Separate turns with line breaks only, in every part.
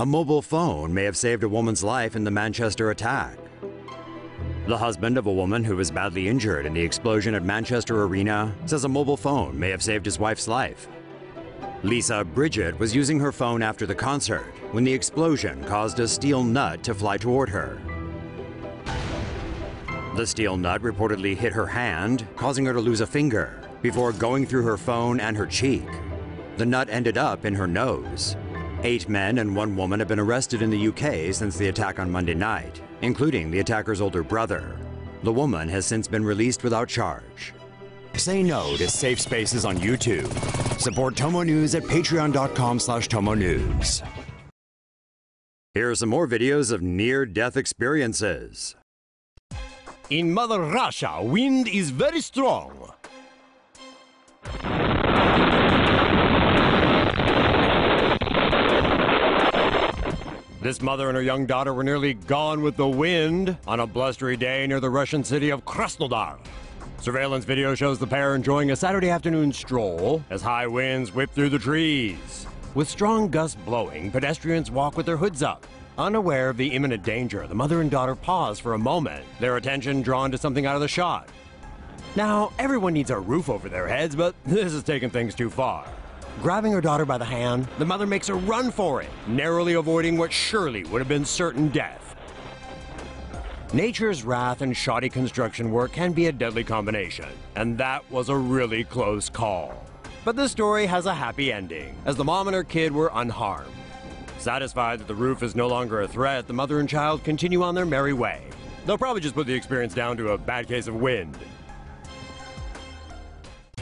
A mobile phone may have saved a woman's life in the Manchester attack. The husband of a woman who was badly injured in the explosion at Manchester Arena says a mobile phone may have saved his wife's life. Lisa Bridgett was using her phone after the concert when the explosion caused a steel nut to fly toward her. The steel nut reportedly hit her hand, causing her to lose a finger, before going through her phone and her cheek. The nut ended up in her nose. Eight men and one woman have been arrested in the UK since the attack on Monday night, including the attacker's older brother. The woman has since been released without charge. Say no to safe spaces on YouTube. Support Tomo News at patreon.com slash Tomo News. Here are some more videos of near-death experiences.
In Mother Russia, wind is very strong. This mother and her young daughter were nearly gone with the wind on a blustery day near the Russian city of Krasnodar. Surveillance video shows the pair enjoying a Saturday afternoon stroll as high winds whip through the trees. With strong gusts blowing, pedestrians walk with their hoods up. Unaware of the imminent danger, the mother and daughter pause for a moment, their attention drawn to something out of the shot. Now, everyone needs a roof over their heads, but this is taking things too far. Grabbing her daughter by the hand, the mother makes a run for it, narrowly avoiding what surely would have been certain death. Nature's wrath and shoddy construction work can be a deadly combination, and that was a really close call. But this story has a happy ending, as the mom and her kid were unharmed. Satisfied that the roof is no longer a threat, the mother and child continue on their merry way. They'll probably just put the experience down to a bad case of wind.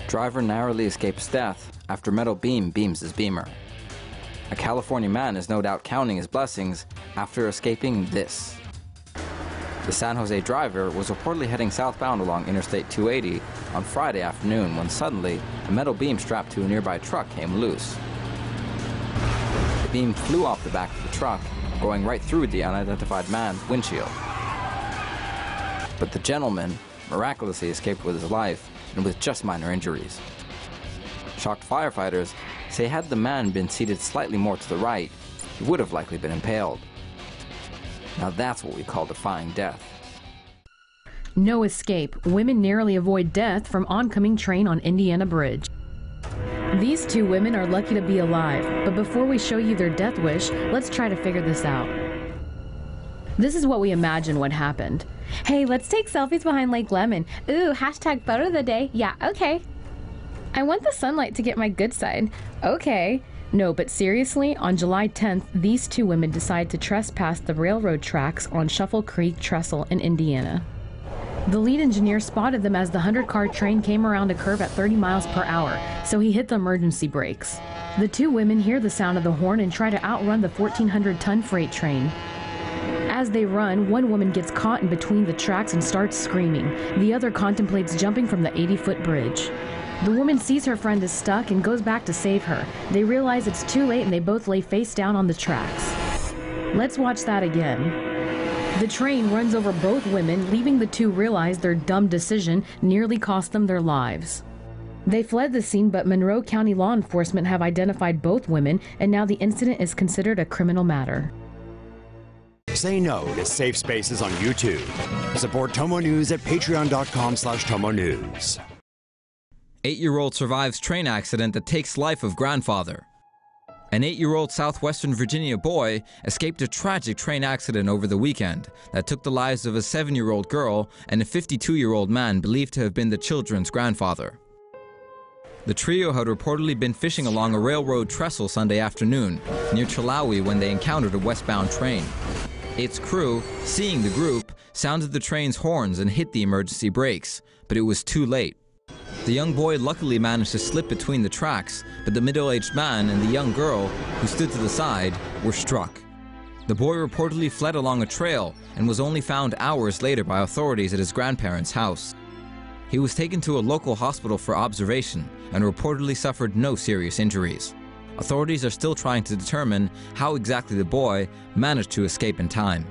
Driver narrowly escapes death after metal beam beams his beamer. A California man is no doubt counting his blessings after escaping this. The San Jose driver was reportedly heading southbound along Interstate 280 on Friday afternoon when suddenly a metal beam strapped to a nearby truck came loose. The beam flew off the back of the truck, going right through the unidentified man's windshield. But the gentleman miraculously escaped with his life and with just minor injuries. Shocked firefighters say had the man been seated slightly more to the right, he would have likely been impaled. Now that's what we call defying death.
No escape. Women narrowly avoid death from oncoming train on Indiana Bridge. These two women are lucky to be alive, but before we show you their death wish, let's try to figure this out. This is what we imagine what happened. Hey, let's take selfies behind Lake Lemon. Ooh, hashtag photo of the day. Yeah, okay. I want the sunlight to get my good side. Okay. No, but seriously, on July 10th, these two women decide to trespass the railroad tracks on Shuffle Creek Trestle in Indiana. The lead engineer spotted them as the 100 car train came around a curve at 30 miles per hour, so he hit the emergency brakes. The two women hear the sound of the horn and try to outrun the 1,400 ton freight train. As they run, one woman gets caught in between the tracks and starts screaming. The other contemplates jumping from the 80 foot bridge. The woman sees her friend is stuck and goes back to save her. They realize it's too late and they both lay face down on the tracks. Let's watch that again. The train runs over both women, leaving the two realize their dumb decision nearly cost them their lives. They fled the scene, but Monroe County law enforcement have identified both women, and now the incident is considered a criminal matter.
Say no to safe spaces on YouTube. Support Tomo News at patreon.com slash Tomo News.
Eight-year-old survives train accident that takes life of grandfather. An eight-year-old southwestern Virginia boy escaped a tragic train accident over the weekend that took the lives of a seven-year-old girl and a 52-year-old man believed to have been the children's grandfather. The trio had reportedly been fishing along a railroad trestle Sunday afternoon near Chilhowie when they encountered a westbound train. Its crew, seeing the group, sounded the train's horns and hit the emergency brakes, but it was too late. The young boy luckily managed to slip between the tracks, but the middle-aged man and the young girl, who stood to the side, were struck. The boy reportedly fled along a trail and was only found hours later by authorities at his grandparents' house. He was taken to a local hospital for observation and reportedly suffered no serious injuries. Authorities are still trying to determine how exactly the boy managed to escape in time.